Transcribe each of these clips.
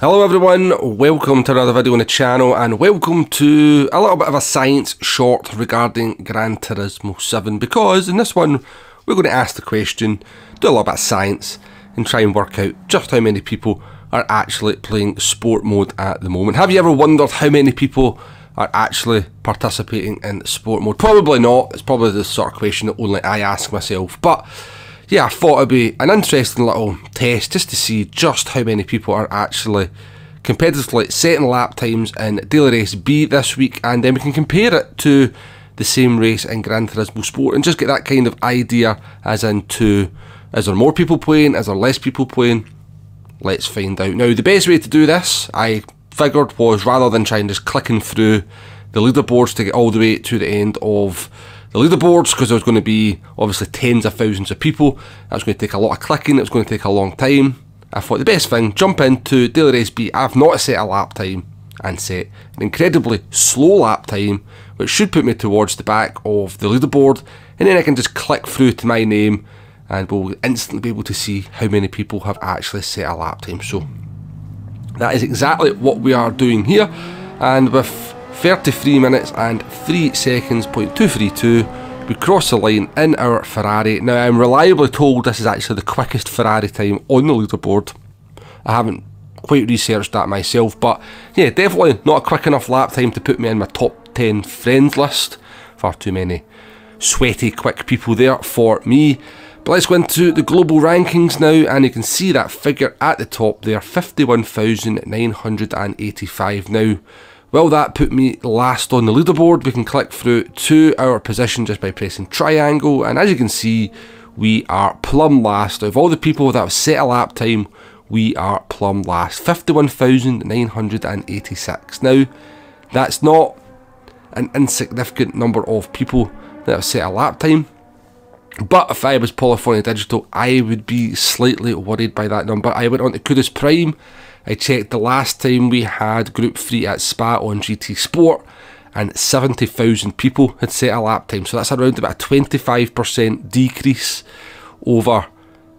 Hello everyone, welcome to another video on the channel and welcome to a little bit of a science short regarding Gran Turismo 7 because in this one we're going to ask the question, do a little bit of science and try and work out just how many people are actually playing sport mode at the moment. Have you ever wondered how many people are actually participating in sport mode? Probably not, it's probably the sort of question that only I ask myself, but yeah, I thought it'd be an interesting little test just to see just how many people are actually competitively setting lap times in Daily Race B this week, and then we can compare it to the same race in Gran Turismo Sport and just get that kind of idea as into is there more people playing, is there less people playing? Let's find out. Now, the best way to do this, I figured, was rather than trying just clicking through the leaderboards to get all the way to the end of the leaderboards because there's going to be obviously tens of thousands of people. That's going to take a lot of clicking, it's going to take a long time. I thought the best thing, jump into Daily Race B. I've not set a lap time and set an incredibly slow lap time, which should put me towards the back of the leaderboard, and then I can just click through to my name and we'll instantly be able to see how many people have actually set a lap time. So that is exactly what we are doing here, and with 33 minutes and 3 seconds, point 232. We cross the line in our Ferrari. Now, I'm reliably told this is actually the quickest Ferrari time on the leaderboard. I haven't quite researched that myself, but yeah, definitely not a quick enough lap time to put me in my top 10 friends list. Far too many sweaty, quick people there for me. But let's go into the global rankings now, and you can see that figure at the top there 51,985. Now, Will that put me last on the leaderboard? We can click through to our position just by pressing triangle and as you can see we are plumb last. Of all the people that have set a lap time we are plumb last. 51,986. Now that's not an insignificant number of people that have set a lap time but if I was Polyphony Digital, I would be slightly worried by that number. I went on to Kudos Prime I checked the last time we had Group 3 at Spa on GT Sport and 70,000 people had set a lap time. So that's around about a 25% decrease over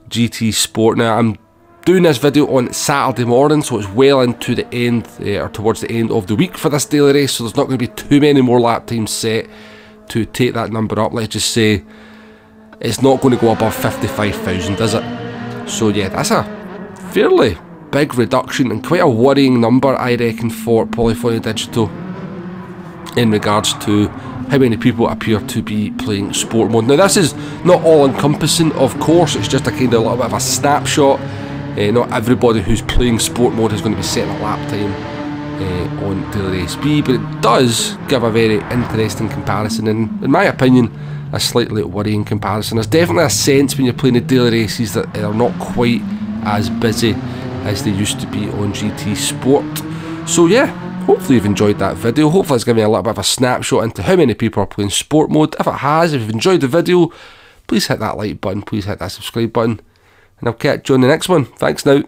GT Sport. Now I'm doing this video on Saturday morning, so it's well into the end, uh, or towards the end of the week for this daily race, so there's not going to be too many more lap times set to take that number up. Let's just say it's not going to go above 55,000, is it? So yeah, that's a fairly big reduction and quite a worrying number, I reckon, for Polyphony Digital in regards to how many people appear to be playing sport mode. Now, this is not all encompassing, of course, it's just a kind of a little bit of a snapshot. Uh, not everybody who's playing sport mode is going to be setting a lap time uh, on Daily Race B, but it does give a very interesting comparison, and in my opinion, a slightly worrying comparison. There's definitely a sense when you're playing the daily races that they're not quite as busy as they used to be on GT Sport. So yeah, hopefully you've enjoyed that video. Hopefully it's given you a little bit of a snapshot into how many people are playing sport mode. If it has, if you've enjoyed the video, please hit that like button, please hit that subscribe button, and I'll catch you on the next one. Thanks now.